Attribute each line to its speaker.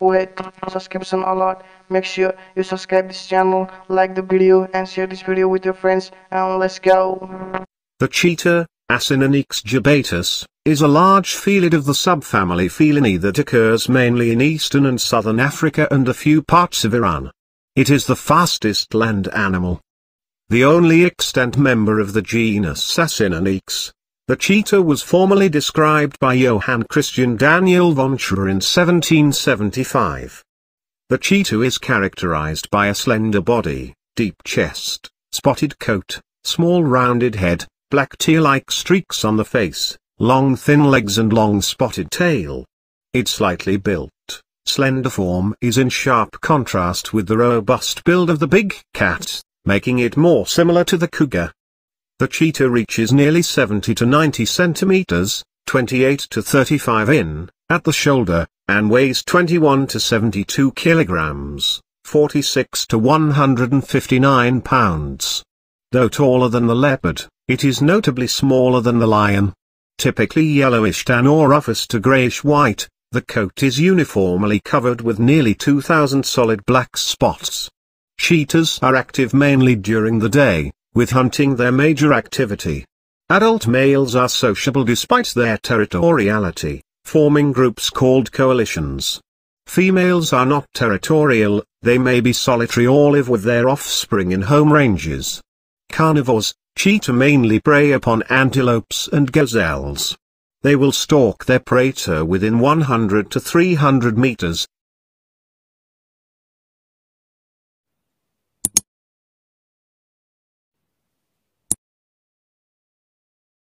Speaker 1: wait subscription a lot make sure you subscribe this channel like the video and share this video with your friends and let's go
Speaker 2: The cheetah, Acinonyx jubatus, is a large felid of the subfamily Felinae that occurs mainly in eastern and southern Africa and a few parts of Iran. It is the fastest land animal. The only extant member of the genus Acinonyx. The cheetah was formally described by Johann Christian Daniel von Schreber in 1775. The cheetah is characterized by a slender body, deep chest, spotted coat, small rounded head, black tear-like streaks on the face, long thin legs and long spotted tail. Its slightly built, slender form is in sharp contrast with the robust build of the big cat, making it more similar to the cougar. The cheetah reaches nearly 70 to 90 centimeters, 28 to 35 in, at the shoulder, and weighs 21 to 72 kilograms, 46 to 159 pounds. Though taller than the leopard, it is notably smaller than the lion. Typically yellowish tan or rufous to grayish white, the coat is uniformly covered with nearly 2,000 solid black spots. Cheetahs are active mainly during the day, with hunting their major activity. Adult males are sociable despite their territoriality, forming groups called coalitions. Females are not territorial, they may be solitary or live with their offspring in home ranges. Carnivores, cheetah mainly prey upon antelopes and gazelles. They will stalk their prey to within 100 to 300 meters,